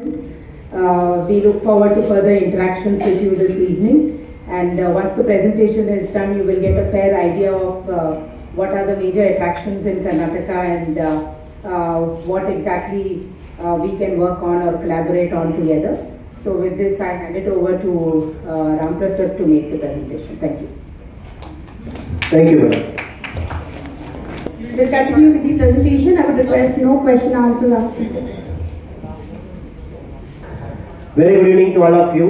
Uh, we look forward to further interactions with you this evening. And uh, once the presentation is done, you will get a fair idea of uh, what are the major attractions in Karnataka and uh, uh, what exactly uh, we can work on or collaborate on together. So with this, I hand it over to uh, Ram Prasad to make the presentation. Thank you. Thank you, madam. We'll continue with the presentation. I would request no question answers after this. Very good evening to all of you.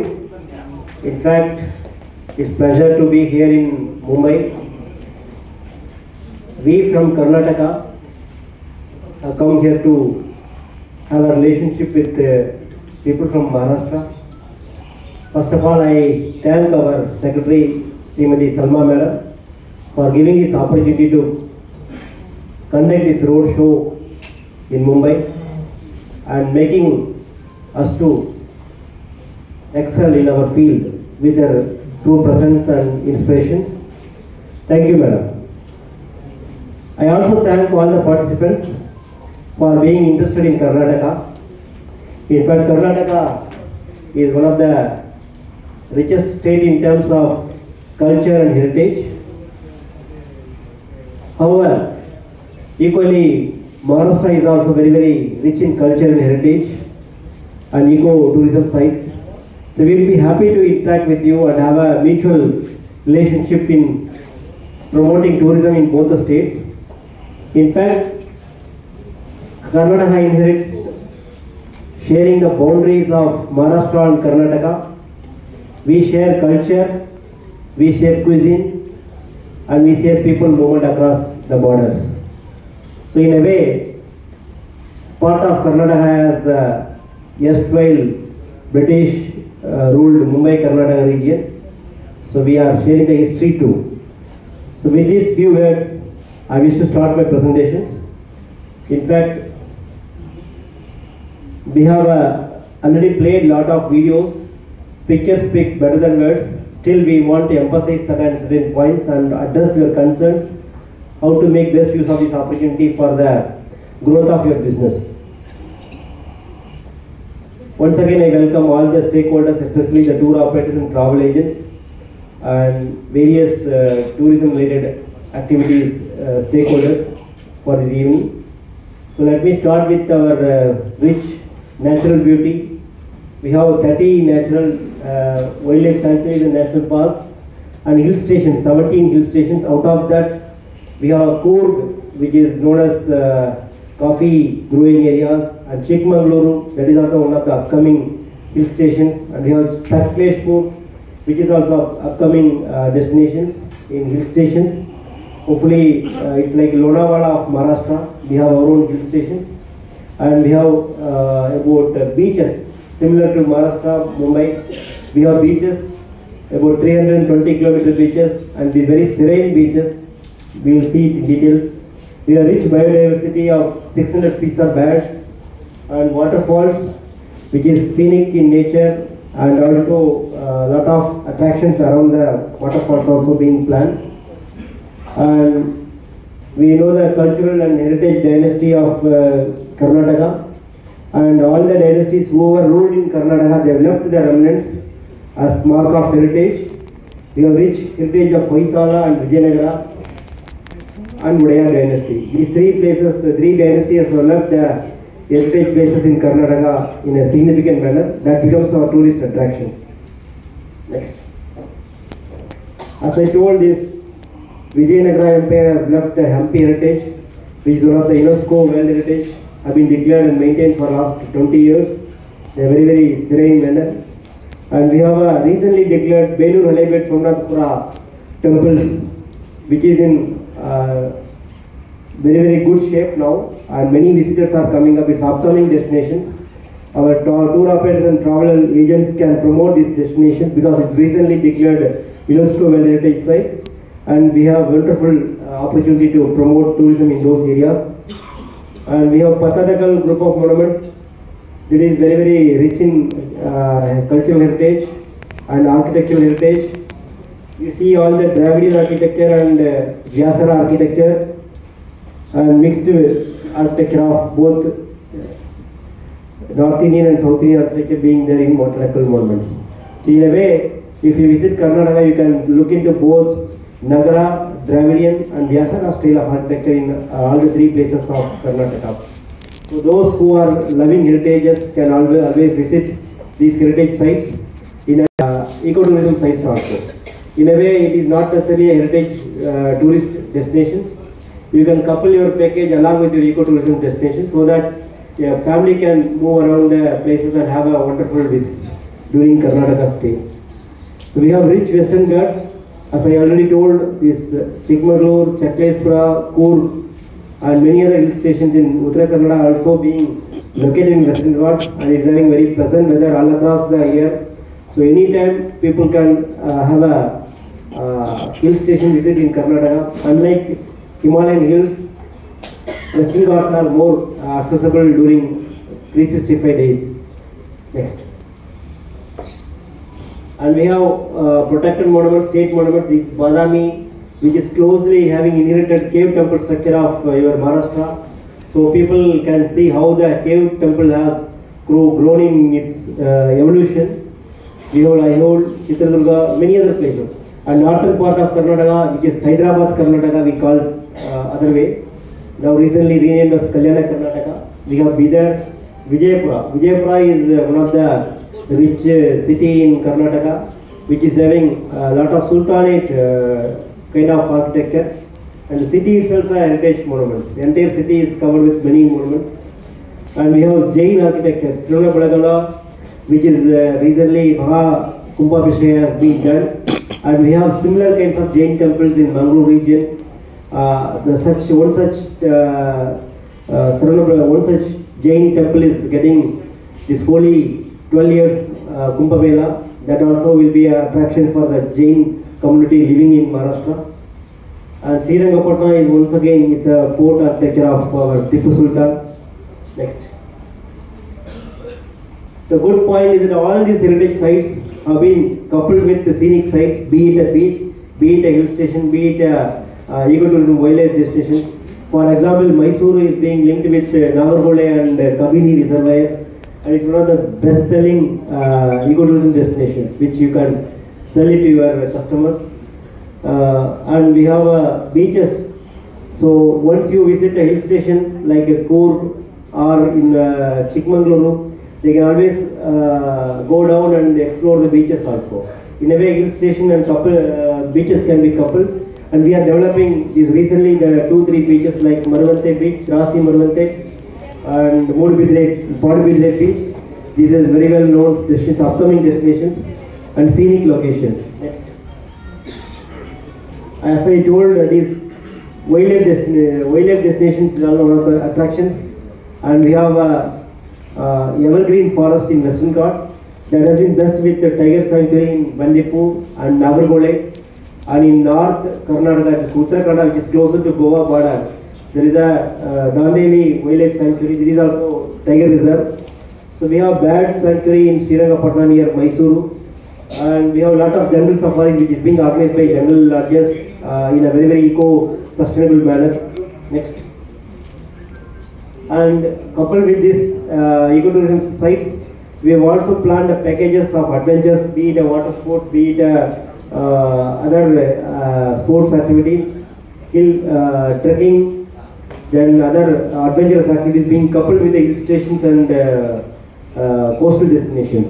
In fact, it's pleasure to be here in Mumbai. We from Karnataka have come here to have a relationship with uh, people from Maharashtra. First of all, I thank our Secretary, Srimati Salma Madam, for giving this opportunity to conduct this road show in Mumbai and making us to excel in our field with their true presence and inspirations. Thank you, madam. I also thank all the participants for being interested in Karnataka. In fact, Karnataka is one of the richest state in terms of culture and heritage. However, equally, Maharashtra is also very, very rich in culture and heritage and eco-tourism sites. So we'll be happy to interact with you and have a mutual relationship in promoting tourism in both the states. In fact, Karnataka inherits sharing the boundaries of Maharashtra and Karnataka. We share culture, we share cuisine, and we share people movement across the borders. So in a way, part of Karnataka has the erstwhile British uh, ruled Mumbai Karnataka region. So we are sharing the history too. So with these few words, I wish to start my presentations. In fact, we have uh, already played lot of videos. Picture speaks better than words. Still, we want to emphasize certain certain points and address your concerns. How to make best use of this opportunity for the growth of your business. Once again, I welcome all the stakeholders, especially the tour operators and travel agents, and various uh, tourism-related activities uh, stakeholders for this evening. So let me start with our uh, rich natural beauty. We have 30 natural uh, wildlife sanctuaries and national parks and hill stations, 17 hill stations. Out of that, we have a Coorg, which is known as uh, coffee growing areas, and Chikmagaluru, that is also one of the upcoming hill stations. And we have Sakleshpur, which is also upcoming uh, destinations in hill stations. Hopefully, uh, it's like Lonavala of Maharashtra. We have our own hill stations. And we have uh, about uh, beaches similar to Maharashtra, Mumbai. We have beaches, about 320 kilometer beaches, and the very serene beaches. We will see it in details. We have rich biodiversity of 600 species of birds and waterfalls, which is scenic in nature, and also a lot of attractions around the waterfalls also being planned. And we know the cultural and heritage dynasty of uh, Karnataka, and all the dynasties who were ruled in Karnataka, they have left their remnants as mark of heritage. We have rich heritage of Hoysala and Vijayanagara and Udaya dynasty. These three places, uh, three dynasties have left their heritage places in Karnataka in a significant manner. That becomes our tourist attractions. Next. As I told this, Vijayanagara Empire has left the Hampi heritage, which is one of the UNESCO World Heritage, have been declared and maintained for last 20 years in a very, very serene manner. And we have a recently declared Belur Halebid Somnathpura temples, which is in uh, very, very good shape now, and many visitors are coming up. It's upcoming destination. Our tour tour operators and travel agents can promote this destination because it's recently declared UNESCO World Heritage Site, and we have wonderful uh, opportunity to promote tourism in those areas. And we have Pattadakal group of monuments. It is very, very rich in uh, cultural heritage and architectural heritage. You see all the Dravidian architecture and uh, Vesara architecture and mixed with architecture of both North Indian and South Indian architecture being there in Pattadakal monuments. So in a way, if you visit Karnataka, you can look into both Nagara, Dravidian and Vesara style of architecture in uh, all the three places of Karnataka. So those who are loving heritages can always, always visit these heritage sites in uh, ecotourism sites also. In a way, it is not necessarily a heritage uh, tourist destination. You can couple your package along with your ecotourism destination so that your family can move around the places and have a wonderful visit during Karnataka stay. So we have rich western Ghats. As I already told, this uh, Chikmagalur, Sakleshpura, Coorg, and many other hill stations in Kannada also being located in Western Ghats and it's having very pleasant weather all across the year. So anytime people can uh, have a uh, hill station visit in Karnataka. Unlike Himalayan hills, the Western Ghats are more uh, accessible during 365 days. Next. And we have uh, protected monument, state monument, this Badami, which is closely having inherited cave temple structure of uh, your Maharashtra. So people can see how the cave temple has grow, grown in its uh, evolution. We have Aihole, Chitradurga, many other places. And northern part of Karnataka, which is Hyderabad, Karnataka, we call other way. Now recently renamed as Kalyana Karnataka. We have Bidar, Vijayapura. Vijayapura is uh, one of the rich uh, city in Karnataka, which is having a lot of Sultanate uh, kind of architecture. And the city itself a heritage monument. The entire city is covered with many monuments. And we have Jain architecture, Tirunapalagala, which is uh, recently Maha Kumbhabhisheka has been done. And we have similar kinds of Jain temples in Mangalore region. The such one such uh, uh, one such Jain temple is getting this holy 12 years uh, Kumbh Mela. That also will be an attraction for the Jain community living in Maharashtra. And Srirangapatna is once again it's a port architecture of our Tipu Sultan. Next. The good point is that all these heritage sites have been coupled with the scenic sites, be it a beach, be it a hill station, be it a uh, ecotourism wildlife destination. For example, Mysuru is being linked with uh, Nagarhole and uh, Kabini reservoirs, and it's one of the best-selling uh, ecotourism destinations, which you can sell it to your customers. Uh, and we have uh, beaches. So once you visit a hill station like a Coorg or in uh, they can always uh, go down and explore the beaches also. In a way, hill station and couple uh, beaches can be coupled. And we are developing these recently the two three beaches like Maravanthe Beach, Rasi Maravanthe, and Modbidre, Padubidri Beach. These are very well known destinations, upcoming destinations and scenic locations. Next. As I told, uh, these wildlife, destin- uh, wildlife destinations is one of the attractions, and we have a uh, evergreen forest in Western Ghats that has been blessed with the tiger sanctuary in Bandipur and Nagarhole, and in North Karnataka, it is Uttara Kannada, which is closer to Goa border. There is a uh, Dandeli wildlife sanctuary. There is also tiger reserve. So we have bird sanctuary in Srirangapatna near Mysuru. And we have a lot of jungle safaris which is being organized by jungle lodges uh, in a very very eco-sustainable manner. Next. And coupled with this uh, ecotourism sites, we have also planned the packages of adventures, be it a water sport, be it a, other uh, sports activity, hill uh, trekking, then other adventurous activities being coupled with the hill stations and uh, uh, coastal destinations.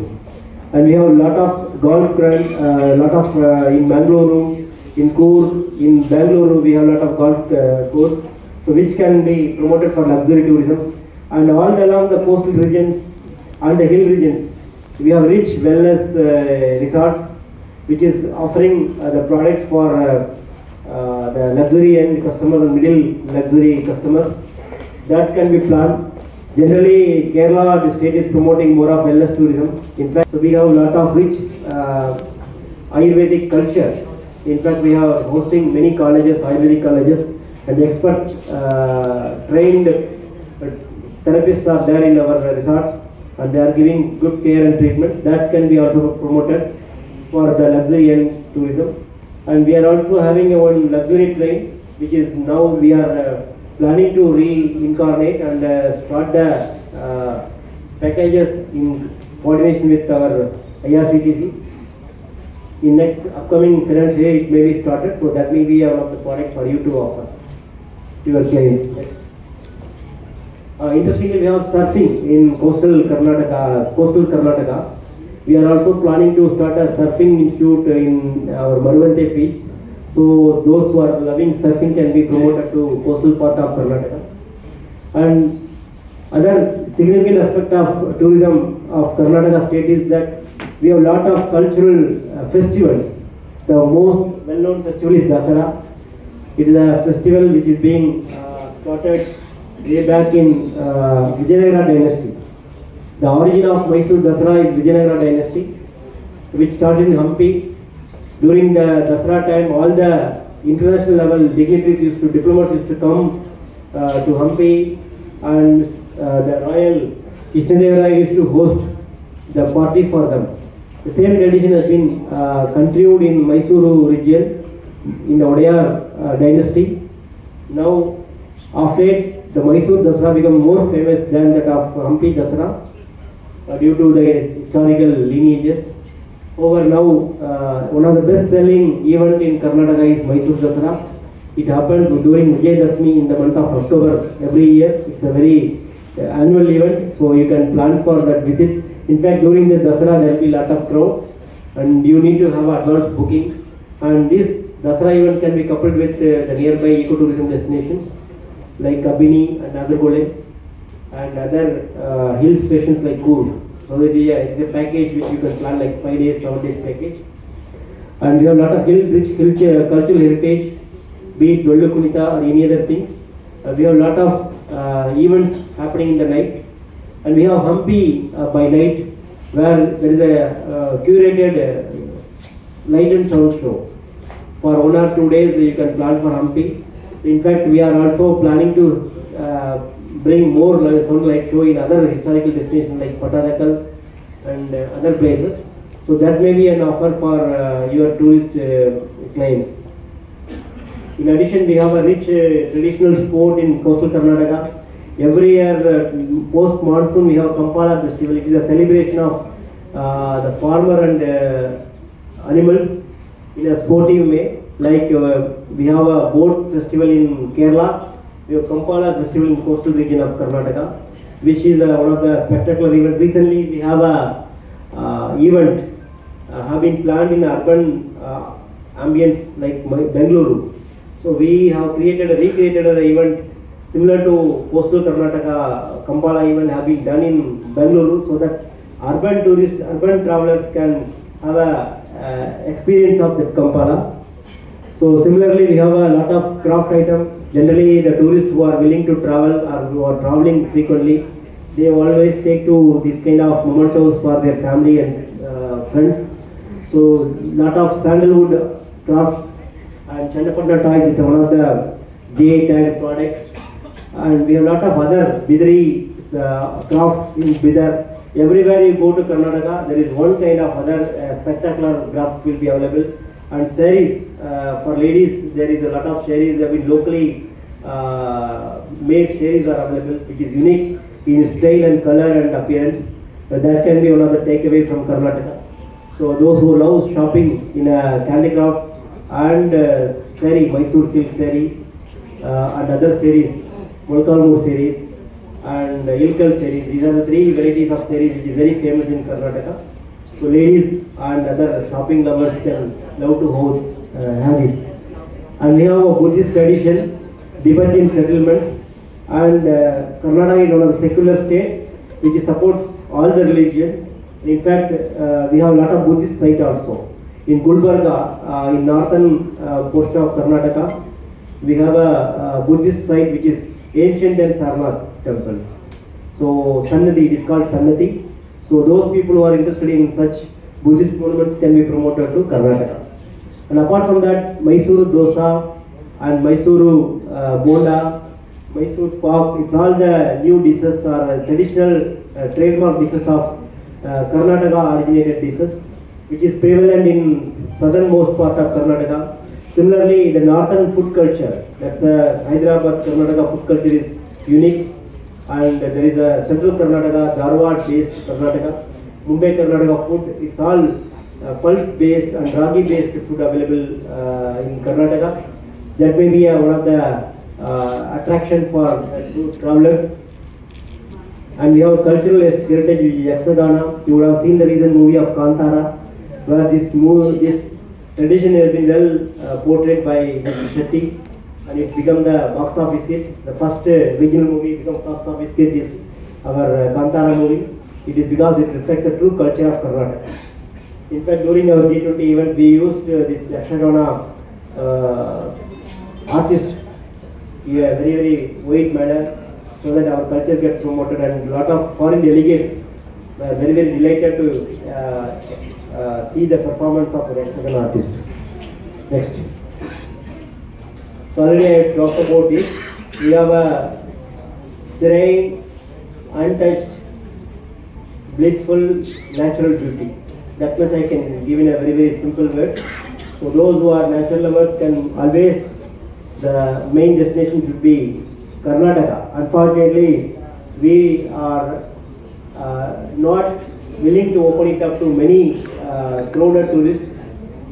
And we have a lot of golf ground, a lot of uh, in Mangalore, in Coorg, in Bangalore we have a lot of golf uh, course, so which can be promoted for luxury tourism. And all along the coastal regions and the hill regions, we have rich wellness uh, resorts, which is offering uh, the products for uh, uh, the luxury end customers and middle luxury customers. That can be planned. Generally, Kerala, the state is promoting more of wellness tourism. In fact, so we have a lot of rich Ayurvedic culture. In fact, we are hosting many colleges, Ayurvedic colleges, and expert uh, trained therapists are there in our resorts, and they are giving good care and treatment. That can be also promoted for the luxury and tourism. And we are also having one luxury train, which is now we are uh, planning to reincarnate and uh, start the uh, packages in coordination with our IRCTC. In next upcoming financial year, it may be started, so that may be one of the products for you to offer to your clients. Next. Uh, interestingly, we have surfing in coastal Karnataka, coastal Karnataka. We are also planning to start a surfing institute in our Maravanthe beach. So those who are loving surfing can be promoted to coastal part of Karnataka. And other significant aspect of tourism of Karnataka state is that we have a lot of cultural uh, festivals. The most well-known festival is Dasara. It is a festival which is being uh, started way back in uh, Vijayanagara dynasty. The origin of Mysore Dasara is Vijayanagara dynasty, which started in Hampi. During the Dasara time, all the international level dignitaries used to, diplomats used to come uh, to Hampi and uh, the royal Krishnadevara used to host the party for them. The same tradition has been uh, continued in Mysuru region in the Odayar uh, dynasty. Now, of late, the Mysore Dasara become more famous than that of Hampi Dasara due to the historical lineages. Over now, uh, one of the best-selling event in Karnataka is Mysore Dasara. It happens during Vijayadashmi in the month of October every year. It's a very uh, annual event, so you can plan for that visit. In fact, during the Dasara, there will be lot of crowd, and you need to have advance booking. And this Dasara event can be coupled with uh, the nearby ecotourism destinations like Kabini and Nagargole and other uh, hill stations like Coorg. So that it's a package which you can plan like five days, seven days package. And we have a lot of hill rich hill uh, cultural heritage, be it Kunita or any other things. Uh, we have a lot of events happening in the night. And we have Hampi by night where there is a curated light and sound show. For one or two days you can plan for Hampi. So in fact we are also planning to uh, bring more li- sound light show in other historical destinations like Pattadakal and uh, other places. So that may be an offer for uh, your tourist uh, clients. In addition, we have a rich uh, traditional sport in coastal Karnataka. Every year, uh, post monsoon, we have Kambala festival. It is a celebration of uh, the farmer and animals in a sportive way. Like we have a boat festival in Kerala, we have Kampala festival in coastal region of Karnataka, which is uh, one of the spectacular events. Recently, we have a uh, event uh, have been planned in urban uh, ambience like my- Bengaluru. So we have created, recreated an event similar to coastal Karnataka Kampala event have been done in Bengaluru so that urban tourists, urban travelers can have a uh, experience of the Kampala. So similarly, we have a lot of craft items. Generally, the tourists who are willing to travel or who are traveling frequently, they always take to these kind of mementos for their family and uh, friends. So lot of sandalwood crafts and Channapatna toys is one of the GI tag products. And we have lot of other Bidri uh, crafts in Bidar. Everywhere you go to Karnataka, there is one kind of other uh, spectacular craft will be available. And saris uh, for ladies, there is a lot of saris have been locally uh, made saris are available, which is unique in style and color and appearance. Uh, that can be one of the takeaway from Karnataka. So those who love shopping in a handicraft and uh, sari, Mysore silk sari uh, and other saris, Molkalmur saris and uh, Ilkal saris. These are the three varieties of saris which is very famous in Karnataka. So ladies and other shopping lovers can love to hold, uh, have this. And we have a Buddhist tradition, Tibetan settlement and uh, Karnataka is one of the secular states which supports all the religion. In fact, uh, we have a lot of Buddhist sites also. In Gulbarga, uh, in northern uh, portion of Karnataka, we have a, uh Buddhist site which is ancient and Sarnath temple. So Sannati, it is called Sannati. So those people who are interested in such Buddhist monuments can be promoted to Karnataka. And apart from that, Mysuru dosa and Mysuru uh, bonda, Mysore pak, it's all the new dishes or uh, traditional uh, trademark dishes of uh, Karnataka originated dishes, which is prevalent in southernmost part of Karnataka. Similarly, the northern food culture, that's uh, Hyderabad Karnataka food culture is unique and there is a Central Karnataka, Dharwad based Karnataka, Mumbai Karnataka food. It's all uh, pulse based and ragi based food available uh, in Karnataka. That may be uh, one of the uh, attraction for uh, travelers. And we have cultural heritage which is Yakshagana. You would have seen the recent movie of Kantara, where this movie, this tradition has been well uh, portrayed by. Shetty, and it become the box office hit. The first uh, regional movie become box office hit is our uh, Kantara movie. It is because it reflects the true culture of Karnataka. In fact, during our G20 events, we used uh, this Yakshagana uh, artist in a very, very wide manner so that our culture gets promoted and a lot of foreign delegates were very, very delighted to uh, uh, see the performance of the Yakshagana artist. Next. So already I talked about it. We have a serene, untouched, blissful, natural beauty. That much I can give in a very, very simple words. So those who are natural lovers can always, the main destination should be Karnataka. Unfortunately, we are uh, not willing to open it up to many uh, crowded tourists,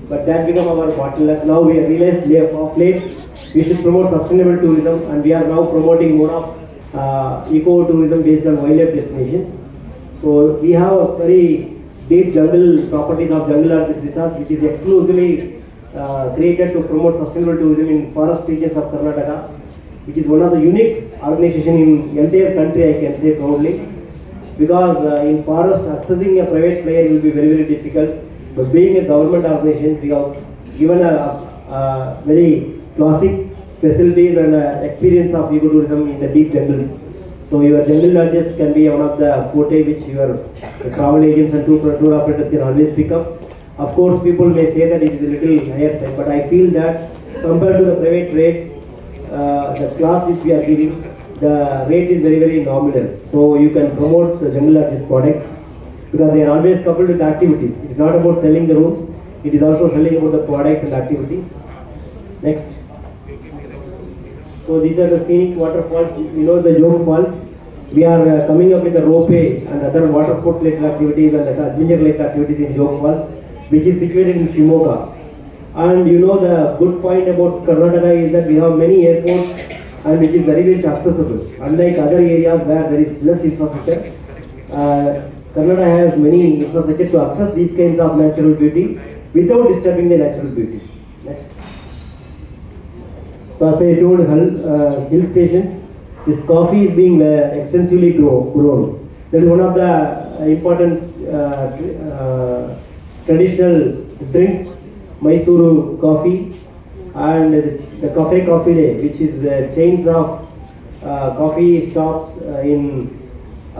but that become our bottleneck. Now we have realized of late we should promote sustainable tourism, and we are now promoting more of uh, eco tourism based on wildlife destinations. So we have a very deep jungle properties of jungle artist research, which is exclusively uh, created to promote sustainable tourism in forest regions of Karnataka, which is one of the unique organization in entire country, I can say proudly. Because uh, in forest, accessing a private player will be very, very difficult. But being a government organization, we have given a, a very classic facilities and uh, experience of ecotourism in the deep jungles. So your jungle lodges can be one of the forte which your travel agents and tour, operators can always pick up. Of course, people may say that it is a little higher side, but I feel that compared to the private rates, uh, the class which we are giving, the rate is very, very nominal. So you can promote the jungle artist products because they are always coupled with activities. It is not about selling the rooms, it is also selling about the products and activities. Next. So these are the scenic waterfalls. You know the Jog Falls. We are uh, coming up with a ropeway and other water sport related activities and adventure related activities in Jog Falls, which is situated in Shimoga. And you know the good point about Karnataka is that we have many airports and it is very much accessible. Unlike other areas where there is less infrastructure, uh, Karnataka has many infrastructure to access these kinds of natural beauty without disturbing the natural beauty. Next. So as I told, hill, uh, hill stations, this coffee is being uh, extensively grow, grown. That is one of the important uh, uh, traditional drink, Mysuru coffee, and the Cafe Coffee Day, which is the chains of uh, coffee shops uh, in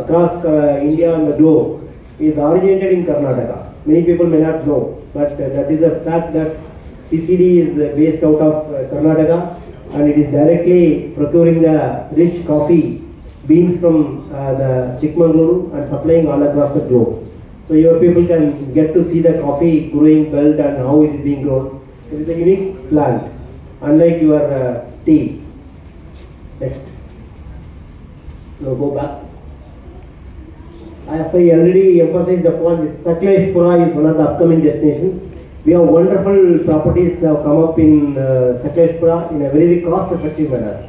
across uh, India and the globe, is originated in Karnataka. Many people may not know, but uh, that is a fact that CCD is uh, based out of uh, Karnataka and it is directly procuring the rich coffee beans from uh, the Chikmagaluru and supplying all across the globe. So your people can get to see the coffee growing belt and how it is being grown. It is a unique plant, unlike your tea. Next. Now go back. As I already emphasized upon, this Sakleshpura is one of the upcoming destinations. We have wonderful properties that have come up in uh, in a very cost effective manner.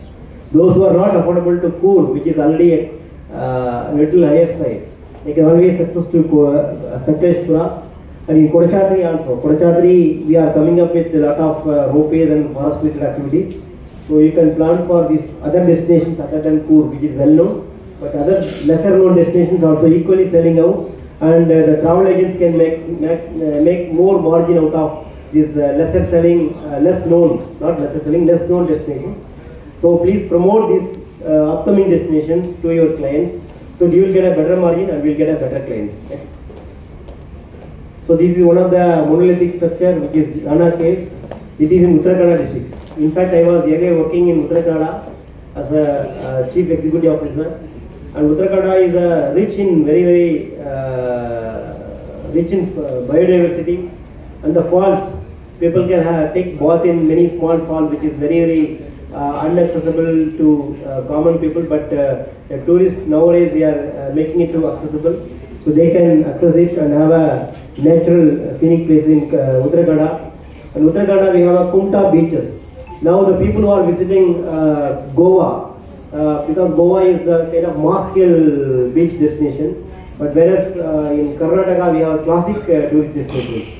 Those who are not affordable to Coorg, which is already a uh, little higher side, they can always access to uh, Sakleshpura. And in Kodachadri also, Kodachadri we are coming up with a lot of uh, and forest related activities. So you can plan for these other destinations other than Coorg, which is well known, but other lesser known destinations also equally selling out, and uh, the travel agents can make make, uh, make more margin out of these uh, lesser selling, uh, less known, not lesser selling, less known destinations. So please promote these upcoming destinations to your clients, so you will get a better margin and we will get a better clients. Next. So this is one of the monolithic structure which is Yana Caves. It is in Uttara Kannada district. In fact, I was earlier working in Uttara Kannada as a uh, chief executive officer. And Uttara Kannada is uh, rich in very very uh, rich in uh, biodiversity and the falls. People can have, take bath in many small falls which is very very uh, inaccessible to uh, common people, but uh, the tourists nowadays they are uh, making it to accessible, so they can access it and have a natural uh, scenic place in uh, Uttara Kannada. In Uttara Kannada we have a Kumta beaches. Now the people who are visiting Goa, uh, because Goa is the kind of mass scale beach destination, but whereas uh, in Karnataka we have classic uh, tourist destinations.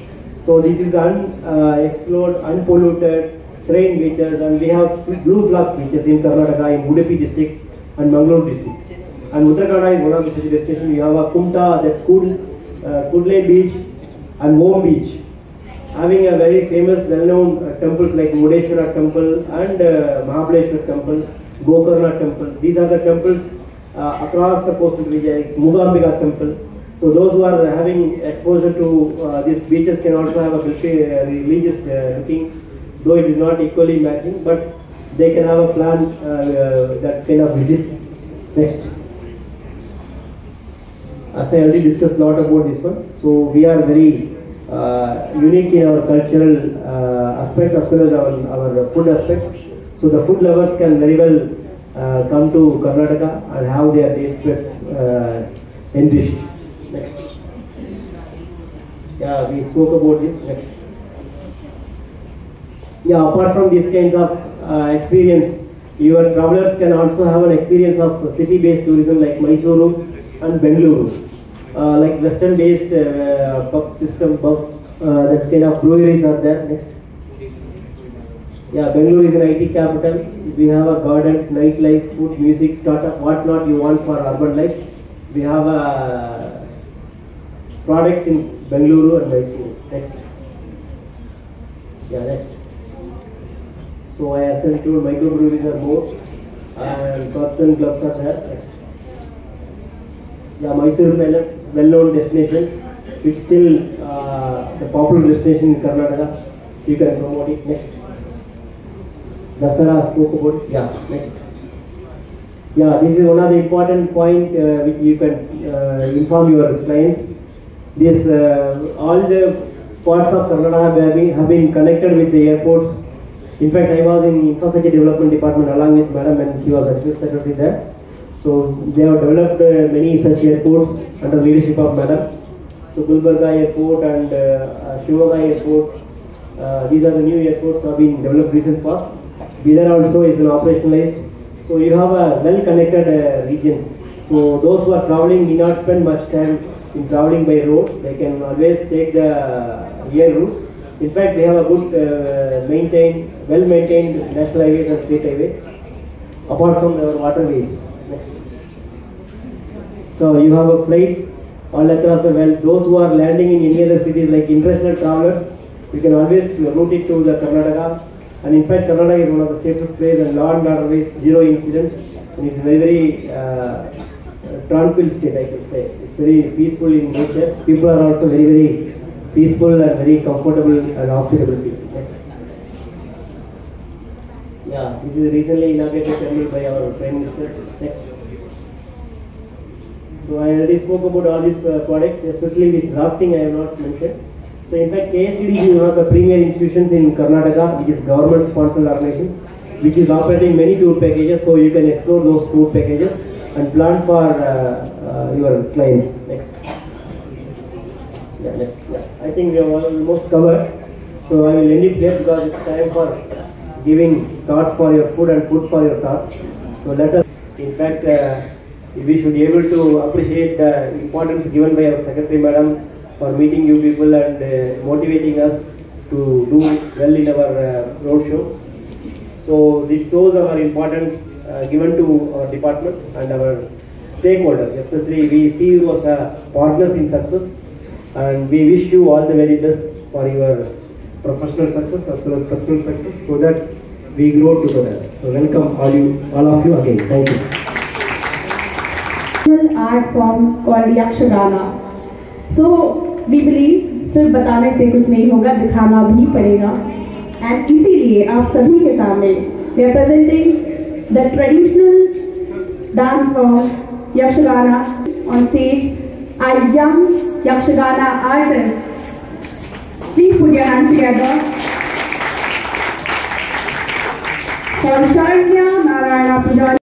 So this is unexplored, unpolluted, serene beaches, and we have blue flag beaches in Karnataka, in Udupi district and Mangalore district. And Uttara Kannada is one of the such destinations. We have a Kumta, that Kud, uh, Kudle beach, and Om beach, having a very famous, well-known uh, temples like Mudeshwara temple and uh, Mahabaleshwar temple, Gokarna temple. These are the temples uh, across the coastal region, Mookambika temple. So those who are having exposure to uh, these beaches can also have a filthy, uh, religious uh, looking, though it is not equally matching, but they can have a plan uh, uh, that kind of visit. Next. As I already discussed a lot about this one, so we are very uh, unique in our cultural aspect as well as our, our food aspect. So the food lovers can very well uh, come to Karnataka and have their taste buds uh, enriched. Next. Yeah, we spoke about this. Next. Yeah, apart from these kinds of uh, experience, your travelers can also have an experience of city-based tourism like Mysuru and Bengaluru. Uh, like western-based uh, pub system, pub, uh, that kind of breweries are there. Next. Yeah, Bengaluru is an IT capital. We have a gardens, nightlife, food, music, startup, what not you want for urban life. We have uh, products in Bengaluru and Mysuru. Next. Yeah, next. So I assume two microbreweries are more and pubs and clubs are there. Next. Yeah, Mysore Palace, well-known destination. It's still uh, the popular destination in Karnataka. You can promote it. Next. Dasara spoke about. Yeah, next. Yeah, this is one of the important point uh, which you can uh, inform your clients. This uh, all the parts of Karnataka have been, have been connected with the airports. In fact, I was in infrastructure development department along with madam and she was additional secretary there. So they have developed uh, many such airports under leadership of madam. So Gulbarga airport and uh, airport. Uh, these are the new airports have been developed recent past. Bidar also is an operationalized. So you have a well-connected uh, regions. So those who are traveling need not spend much time in traveling by road. They can always take the air route. In fact, they have a good uh, maintained, well-maintained national highways and state highways. Apart from our waterways. Next. So you have a flights all across the world. Those who are landing in any other cities like international travelers, you can always route it to the Karnataka. And in fact, Karnataka is one of the safest places and law and order ways, zero incidents. And it's very, very uh, tranquil state, I can say. It's very peaceful in nature. People are also very, very peaceful and very comfortable and hospitable people. Yeah, this is recently inaugurated terminal by our Prime Minister. Next. So I already spoke about all these uh, products, especially this rafting I have not mentioned. So in fact, KSTDC is one of the premier institutions in Karnataka, which is government sponsored organization, which is operating many tour packages. So you can explore those tour packages and plan for uh, uh, your clients. Next. Yeah. Yeah. I think we have almost covered. So I will end it here because it's time for giving thoughts for your food and food for your thoughts. So let us, in fact, uh, we should be able to appreciate the importance given by our Secretary Madam for meeting you people and uh, motivating us to do well in our uh, road show. So this shows our importance uh, given to our department and our stakeholders. Especially we see you as partners in success and we wish you all the very best for your professional success as well as personal success so that we grow together. So welcome all you, all of you again. Thank you. art form called Yakshagana. So we believe सिर्फ़ बताने से कुछ नहीं होगा, दिखाना भी पड़ेगा। And इसीलिए आप सभी के सामने representing the traditional dance form Yakshagana on stage I young Yakshagana artist please put your hands together Shaushanya Narayan Pujari